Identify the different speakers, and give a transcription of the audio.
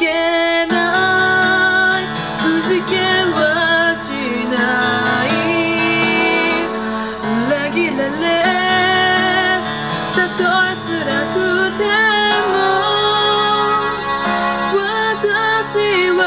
Speaker 1: けない。くじけはしない。裏切られ。たとえ辛くても。私は